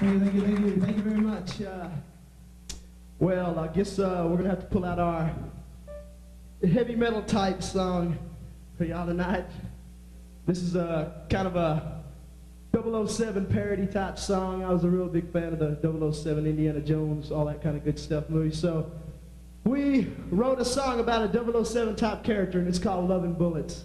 Thank you, thank you, thank you, thank you very much. Uh, well, I guess uh, we're gonna have to pull out our heavy metal type song for y'all tonight. This is a kind of a 007 parody type song. I was a real big fan of the 007 Indiana Jones, all that kind of good stuff movie. So we wrote a song about a 007 type character, and it's called Love and Bullets.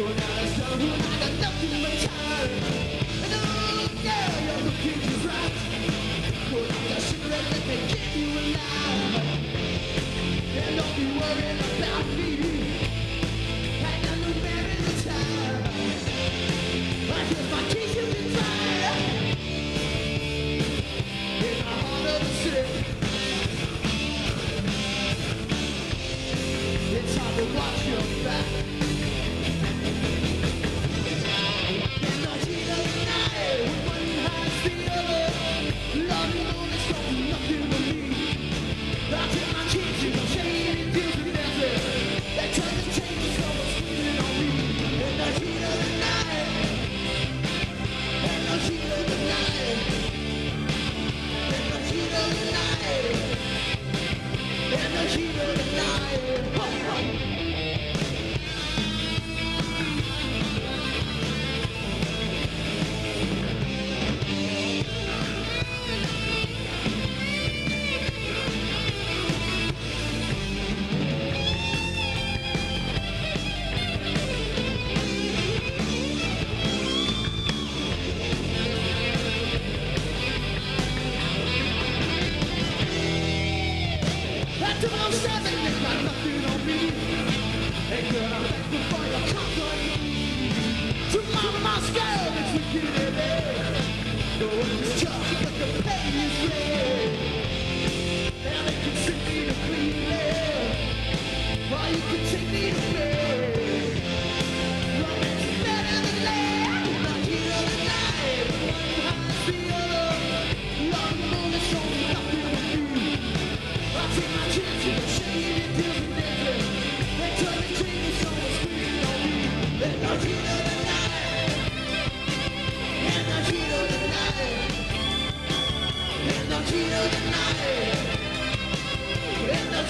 Oh, not not girl, you're looking good to those seven. It's not enough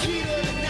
Cheetah